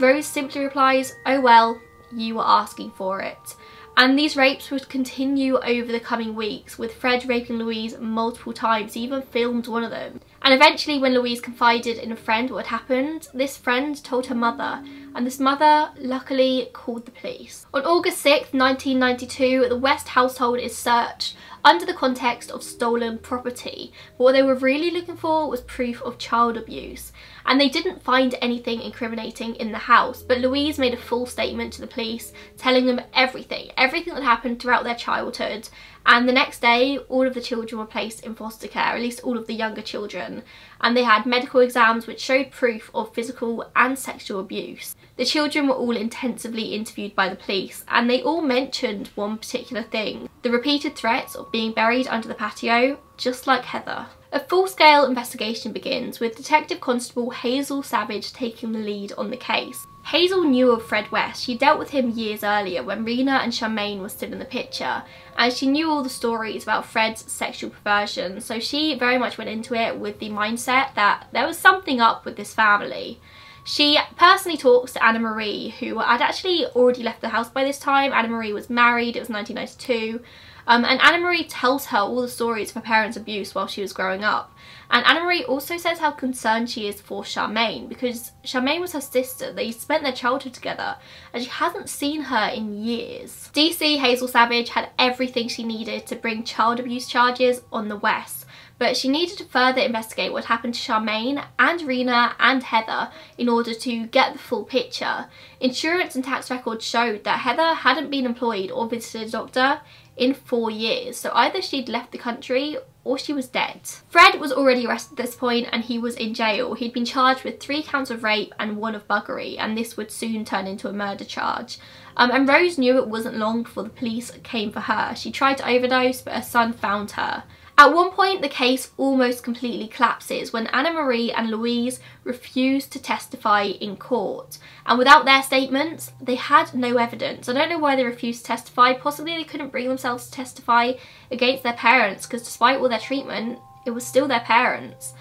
S1: Rose simply replies, oh well, you were asking for it. And these rapes would continue over the coming weeks, with Fred raping Louise multiple times, he even filmed one of them. And eventually when Louise confided in a friend what had happened, this friend told her mother, and this mother luckily called the police. On August 6th, 1992, the West household is searched under the context of stolen property. But what they were really looking for was proof of child abuse. And they didn't find anything incriminating in the house, but Louise made a full statement to the police telling them everything, everything that happened throughout their childhood and the next day, all of the children were placed in foster care, at least all of the younger children. And they had medical exams which showed proof of physical and sexual abuse. The children were all intensively interviewed by the police and they all mentioned one particular thing. The repeated threats of being buried under the patio, just like Heather. A full-scale investigation begins with Detective Constable Hazel Savage taking the lead on the case. Hazel knew of Fred West. She dealt with him years earlier when Rena and Charmaine were still in the picture and she knew all the stories about Fred's sexual perversion so she very much went into it with the mindset that there was something up with this family. She personally talks to Anna Marie who had actually already left the house by this time. Anna Marie was married, it was 1992 um, and Anna Marie tells her all the stories of her parents' abuse while she was growing up. And Anna Marie also says how concerned she is for Charmaine because Charmaine was her sister. They spent their childhood together and she hasn't seen her in years. DC Hazel Savage had everything she needed to bring child abuse charges on the West but she needed to further investigate what happened to Charmaine and Rena and Heather in order to get the full picture. Insurance and tax records showed that Heather hadn't been employed or visited a doctor in four years. So either she'd left the country or she was dead. Fred was already arrested at this point and he was in jail. He'd been charged with three counts of rape and one of buggery and this would soon turn into a murder charge. Um, and Rose knew it wasn't long before the police came for her. She tried to overdose but her son found her. At one point, the case almost completely collapses when Anna Marie and Louise refused to testify in court. And without their statements, they had no evidence. I don't know why they refused to testify. Possibly they couldn't bring themselves to testify against their parents because despite all their treatment, it was still their parents.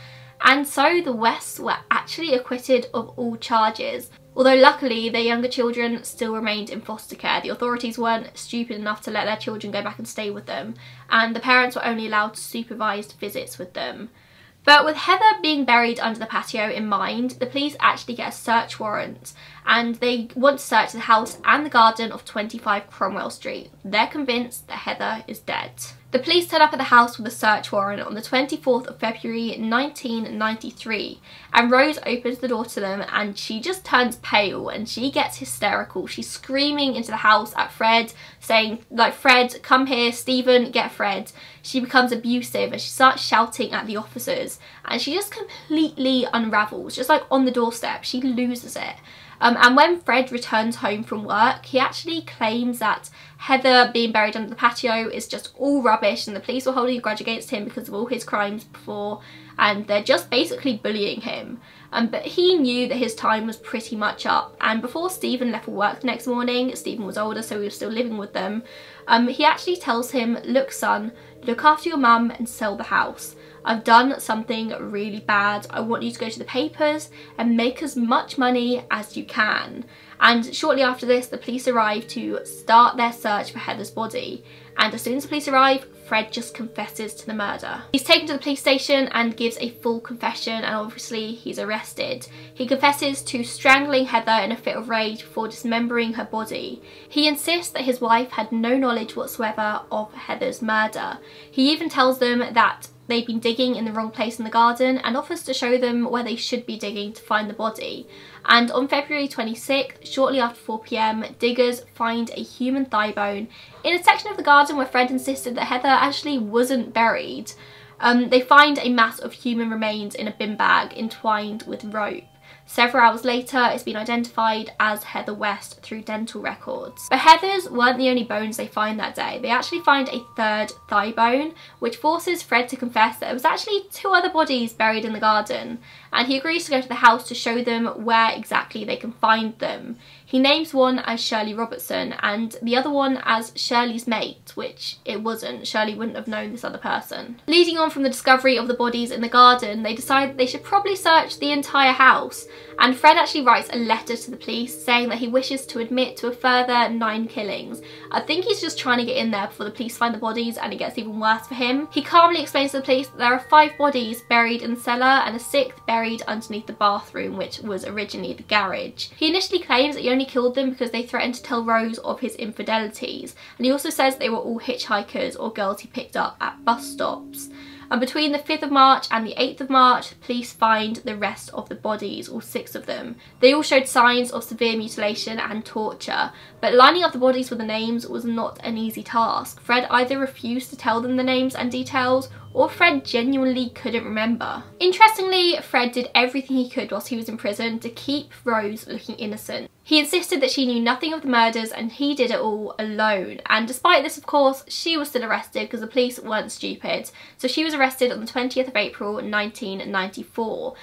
S1: And so the Wests were actually acquitted of all charges. Although luckily their younger children still remained in foster care. The authorities weren't stupid enough to let their children go back and stay with them and the parents were only allowed supervised visits with them. But with Heather being buried under the patio in mind, the police actually get a search warrant and they want to search the house and the garden of 25 Cromwell Street. They're convinced that Heather is dead. The police turn up at the house with a search warrant on the 24th of February 1993 and Rose opens the door to them and she just turns pale and she gets hysterical. She's screaming into the house at Fred saying like Fred come here, Stephen get Fred. She becomes abusive and she starts shouting at the officers and she just completely unravels just like on the doorstep. She loses it. Um, and when Fred returns home from work, he actually claims that Heather being buried under the patio is just all rubbish and the police were holding a grudge against him because of all his crimes before and they're just basically bullying him. Um, but he knew that his time was pretty much up and before Stephen left for work the next morning, Stephen was older so he was still living with them, um, he actually tells him, look son, look after your mum and sell the house. I've done something really bad. I want you to go to the papers and make as much money as you can. And shortly after this, the police arrive to start their search for Heather's body. And as soon as the police arrive, Fred just confesses to the murder. He's taken to the police station and gives a full confession and obviously he's arrested. He confesses to strangling Heather in a fit of rage before dismembering her body. He insists that his wife had no knowledge whatsoever of Heather's murder. He even tells them that they've been digging in the wrong place in the garden and offers to show them where they should be digging to find the body. And on February 26th, shortly after 4pm, diggers find a human thigh bone in a section of the garden where Fred insisted that Heather actually wasn't buried. Um, they find a mass of human remains in a bin bag entwined with rope. Several hours later, it's been identified as Heather West through dental records. But Heather's weren't the only bones they find that day. They actually find a third thigh bone, which forces Fred to confess that there was actually two other bodies buried in the garden, and he agrees to go to the house to show them where exactly they can find them. He names one as Shirley Robertson and the other one as Shirley's mate, which it wasn't. Shirley wouldn't have known this other person. Leading on from the discovery of the bodies in the garden, they decide they should probably search the entire house. And Fred actually writes a letter to the police saying that he wishes to admit to a further nine killings. I think he's just trying to get in there before the police find the bodies and it gets even worse for him. He calmly explains to the police that there are five bodies buried in the cellar and a sixth buried underneath the bathroom, which was originally the garage. He initially claims that he only killed them because they threatened to tell Rose of his infidelities. And he also says they were all hitchhikers or girls he picked up at bus stops. And between the 5th of March and the 8th of March, police find the rest of the bodies, all six of them. They all showed signs of severe mutilation and torture, but lining up the bodies with the names was not an easy task. Fred either refused to tell them the names and details or Fred genuinely couldn't remember. Interestingly, Fred did everything he could whilst he was in prison to keep Rose looking innocent. He insisted that she knew nothing of the murders and he did it all alone. And despite this, of course, she was still arrested because the police weren't stupid. So she was arrested on the 20th of April 1994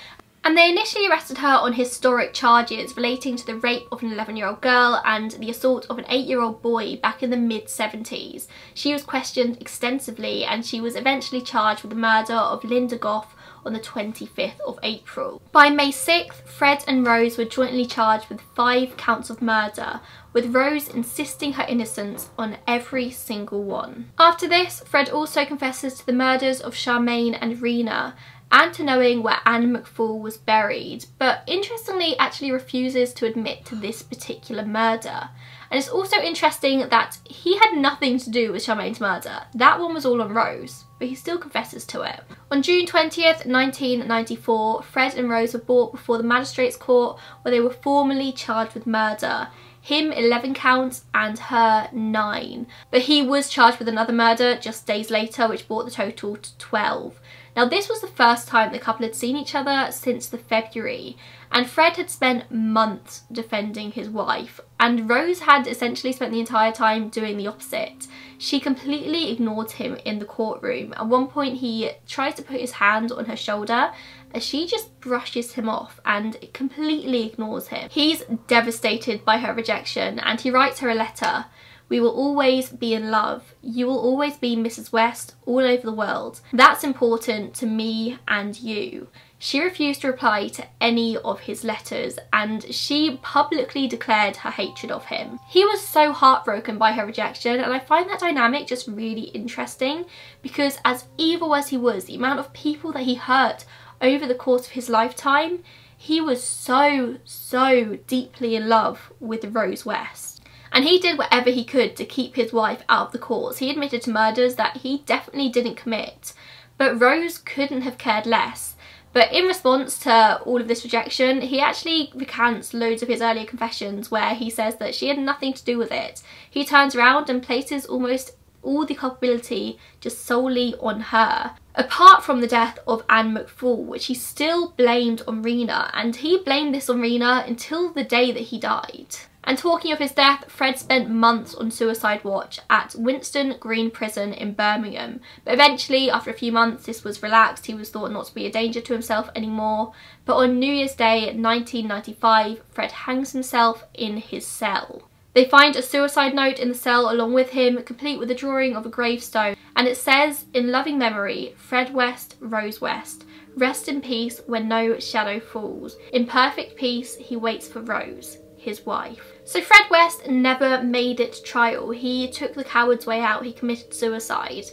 S1: and they initially arrested her on historic charges relating to the rape of an 11 year old girl and the assault of an 8 year old boy back in the mid 70s. She was questioned extensively and she was eventually charged with the murder of Linda Gough on the 25th of April. By May 6th, Fred and Rose were jointly charged with five counts of murder, with Rose insisting her innocence on every single one. After this, Fred also confesses to the murders of Charmaine and Rena and to knowing where Anne McFall was buried, but interestingly actually refuses to admit to this particular murder. And it's also interesting that he had nothing to do with Charmaine's murder. That one was all on Rose, but he still confesses to it. On June 20th, 1994, Fred and Rose were brought before the magistrates court where they were formally charged with murder him 11 counts and her 9. But he was charged with another murder just days later which brought the total to 12. Now this was the first time the couple had seen each other since the February and Fred had spent months defending his wife and Rose had essentially spent the entire time doing the opposite. She completely ignored him in the courtroom. At one point he tries to put his hand on her shoulder as she just brushes him off and completely ignores him. He's devastated by her rejection and he writes her a letter we will always be in love. You will always be Mrs. West all over the world. That's important to me and you. She refused to reply to any of his letters and she publicly declared her hatred of him. He was so heartbroken by her rejection and I find that dynamic just really interesting because as evil as he was, the amount of people that he hurt over the course of his lifetime, he was so, so deeply in love with Rose West and he did whatever he could to keep his wife out of the courts. He admitted to murders that he definitely didn't commit, but Rose couldn't have cared less. But in response to all of this rejection, he actually recants loads of his earlier confessions where he says that she had nothing to do with it. He turns around and places almost all the culpability just solely on her. Apart from the death of Anne McFall, which he still blamed on Rena, and he blamed this on Rena until the day that he died. And talking of his death, Fred spent months on suicide watch at Winson Green Prison in Birmingham. But eventually, after a few months, this was relaxed. He was thought not to be a danger to himself anymore. But on New Year's Day 1995, Fred hangs himself in his cell. They find a suicide note in the cell along with him, complete with a drawing of a gravestone. And it says, in loving memory, Fred West, Rose West. Rest in peace when no shadow falls. In perfect peace, he waits for Rose his wife. So Fred West never made it to trial. He took the coward's way out. He committed suicide.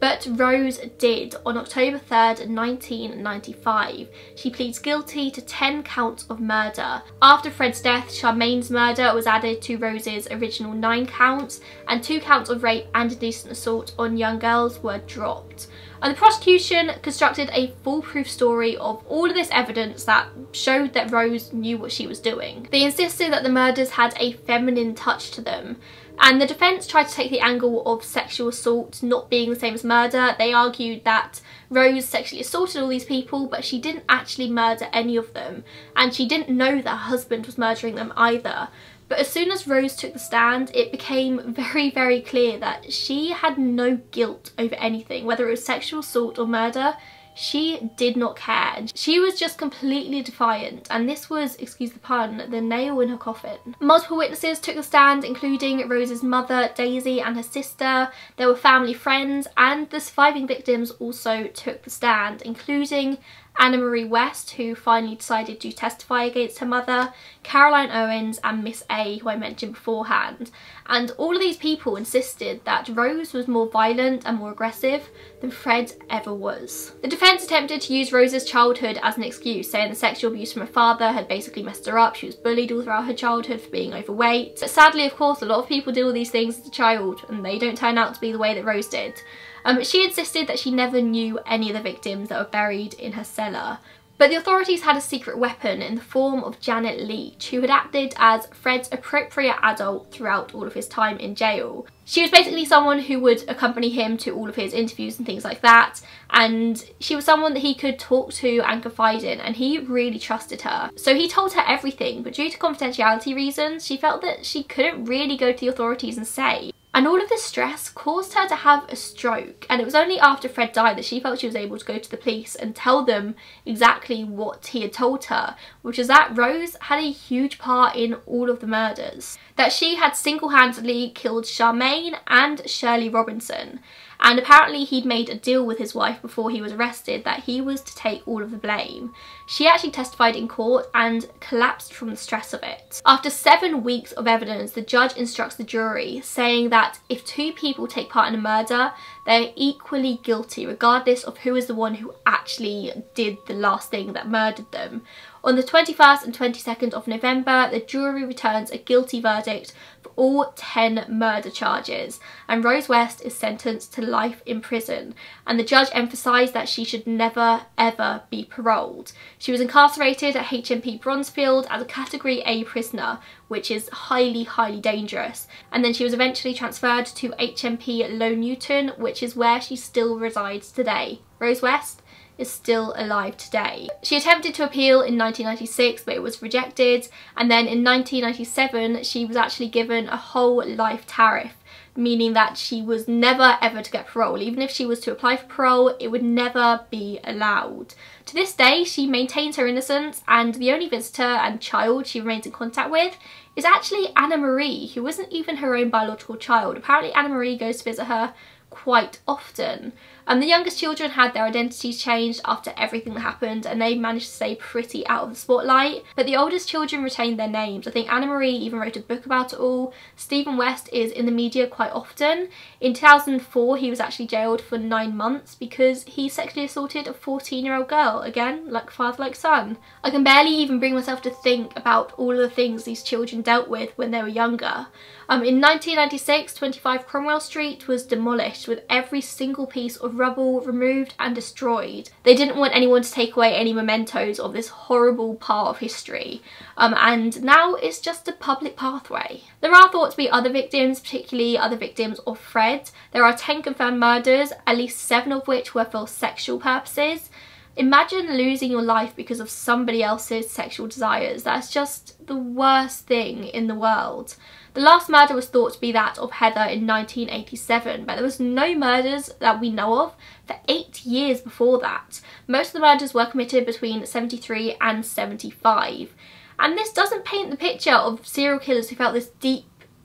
S1: But Rose did on October 3rd, 1995. She pleads guilty to 10 counts of murder. After Fred's death, Charmaine's murder was added to Rose's original 9 counts and 2 counts of rape and indecent assault on young girls were dropped. And the prosecution constructed a foolproof story of all of this evidence that showed that Rose knew what she was doing. They insisted that the murders had a feminine touch to them and the defence tried to take the angle of sexual assault not being the same as murder. They argued that Rose sexually assaulted all these people but she didn't actually murder any of them and she didn't know that her husband was murdering them either. But as soon as Rose took the stand, it became very, very clear that she had no guilt over anything, whether it was sexual assault or murder. She did not care. She was just completely defiant and this was, excuse the pun, the nail in her coffin. Multiple witnesses took the stand including Rose's mother, Daisy and her sister. There were family friends and the surviving victims also took the stand including Anna Marie West, who finally decided to testify against her mother, Caroline Owens and Miss A, who I mentioned beforehand. And all of these people insisted that Rose was more violent and more aggressive than Fred ever was. The defence attempted to use Rose's childhood as an excuse, saying the sexual abuse from her father had basically messed her up, she was bullied all throughout her childhood for being overweight. But sadly, of course, a lot of people do all these things as a child and they don't turn out to be the way that Rose did. Um, she insisted that she never knew any of the victims that were buried in her cellar. But the authorities had a secret weapon in the form of Janet Leach, who had acted as Fred's appropriate adult throughout all of his time in jail. She was basically someone who would accompany him to all of his interviews and things like that, and she was someone that he could talk to and confide in, and he really trusted her. So he told her everything, but due to confidentiality reasons, she felt that she couldn't really go to the authorities and say. And all of this stress caused her to have a stroke. And it was only after Fred died that she felt she was able to go to the police and tell them exactly what he had told her, which is that Rose had a huge part in all of the murders. That she had single-handedly killed Charmaine and Shirley Robinson and apparently he'd made a deal with his wife before he was arrested that he was to take all of the blame. She actually testified in court and collapsed from the stress of it. After seven weeks of evidence, the judge instructs the jury saying that if two people take part in a murder, they're equally guilty regardless of who is the one who actually did the last thing that murdered them. On the 21st and 22nd of November, the jury returns a guilty verdict for all 10 murder charges and Rose West is sentenced to life in prison and the judge emphasised that she should never ever be paroled. She was incarcerated at HMP Bronzefield as a category A prisoner which is highly highly dangerous and then she was eventually transferred to HMP Low Newton which is where she still resides today. Rose West is still alive today. She attempted to appeal in 1996 but it was rejected and then in 1997 she was actually given a whole life tariff meaning that she was never ever to get parole. Even if she was to apply for parole, it would never be allowed. To this day, she maintains her innocence and the only visitor and child she remains in contact with is actually Anna Marie, who isn't even her own biological child. Apparently Anna Marie goes to visit her quite often. And the youngest children had their identities changed after everything that happened and they managed to stay pretty out of the spotlight. But the oldest children retained their names. I think Anna Marie even wrote a book about it all. Stephen West is in the media quite often. In 2004 he was actually jailed for nine months because he sexually assaulted a 14 year old girl. Again, like father like son. I can barely even bring myself to think about all of the things these children dealt with when they were younger. Um, in 1996, 25 Cromwell Street was demolished with every single piece of rubble removed and destroyed. They didn't want anyone to take away any mementos of this horrible part of history um, and now it's just a public pathway. There are thought to be other victims, particularly other victims of Fred. There are 10 confirmed murders, at least 7 of which were for sexual purposes. Imagine losing your life because of somebody else's sexual desires. That's just the worst thing in the world. The last murder was thought to be that of Heather in 1987, but there was no murders that we know of for eight years before that. Most of the murders were committed between 73 and 75. And this doesn't paint the picture of serial killers who felt this deep,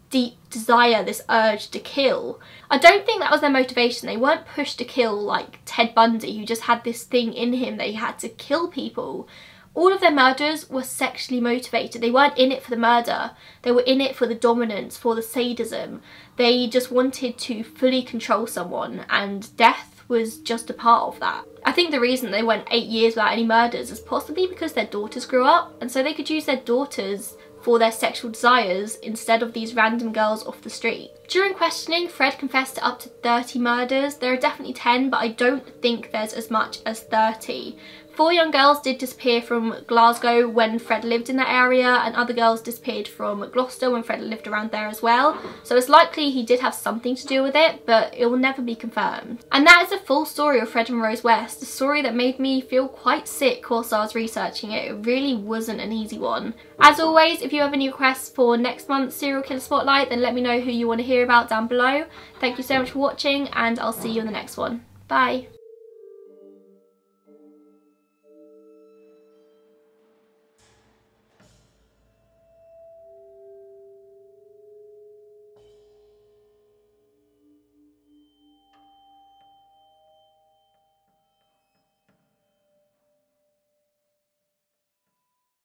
S1: deep desire, this urge to kill. I don't think that was their motivation. They weren't pushed to kill like Ted Bundy, who just had this thing in him that he had to kill people. All of their murders were sexually motivated. They weren't in it for the murder. They were in it for the dominance, for the sadism. They just wanted to fully control someone and death was just a part of that. I think the reason they went eight years without any murders is possibly because their daughters grew up and so they could use their daughters for their sexual desires instead of these random girls off the street. During questioning, Fred confessed to up to 30 murders. There are definitely 10, but I don't think there's as much as 30. Four young girls did disappear from Glasgow when Fred lived in that area and other girls disappeared from Gloucester when Fred lived around there as well. So it's likely he did have something to do with it, but it will never be confirmed. And that is the full story of Fred and Rose West, a story that made me feel quite sick whilst I was researching it. It really wasn't an easy one. As always, if you have any requests for next month's Serial Killer Spotlight, then let me know who you want to hear about down below. Thank you so much for watching and I'll see you in the next one. Bye!